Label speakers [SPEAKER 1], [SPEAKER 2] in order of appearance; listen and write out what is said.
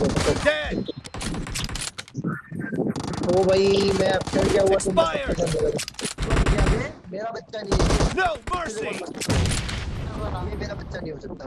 [SPEAKER 1] Dead.
[SPEAKER 2] ओ भाई मैं अब क्या हुआ तुम मेरा बच्चा नहीं है।
[SPEAKER 1] नो मर्सी
[SPEAKER 2] ये मेरा बच्चा नहीं हो सकता